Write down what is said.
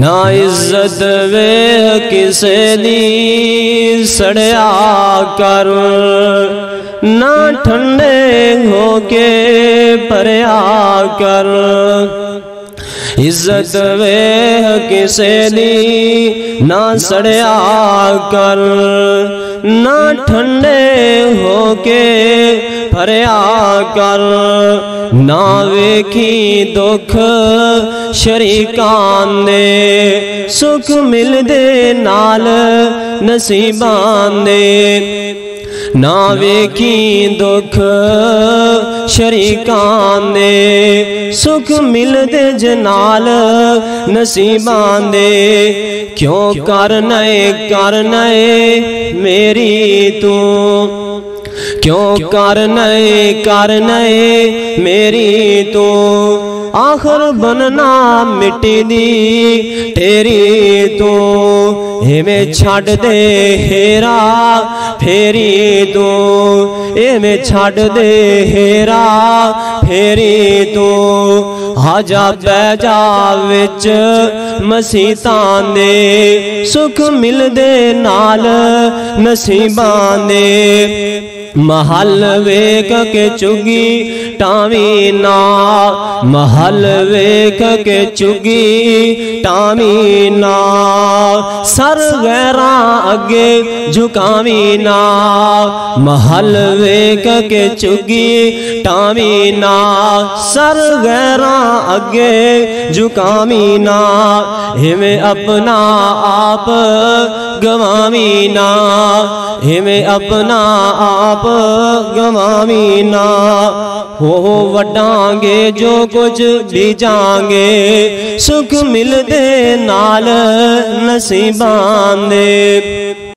ना इज़्ज़त वे किसे दी? सड़िया कर ना ठंडे होके परया कर इज़्ज़त वे किसे दी ना सड़िया कर, ना ठंडे होके फरिया कर। ना वेखी दुख शरीकान दे, सुख मिलदे नाल नसीबान दे। ना वेखी दुख शरीकान दे, सुख मिलदे जनाल नसीबान दे। क्यों कर नए कर नए मेरी तू? क्यों कर नए कर नए मेरी तो? ਆਖਰ ਬਨਨਾ ਮਿੱਟੀ ਦੀ ਤੇਰੀ ਤੂੰ। ਐਵੇਂ ਛੱਡ ਦੇ ਹੇਰਾ, ਫੇਰੀ ਤੂੰ। ਐਵੇਂ ਛੱਡ ਦੇ ਹੇਰਾ, ਫੇਰੀ ਤੂੰ। ਆ ਜਾ ਬਹਿ ਜਾ ਵਿੱਚ मसीतां दे सुख मिलदे नाल, नसीबां दे। महल वेख के चुगी टावी ना, महल वेख के चुगी टावी ना। सर गैरा अगे झुकावी ना, महल वेख के चुगी टावी ना। सर गैरा अगे झुकावी ना हिमें अपना आप गवामीना हिमें अपना आप गवामीना हो वडांगे जो कुछ बीजांगे सुख मिलते नाल नसीबान दे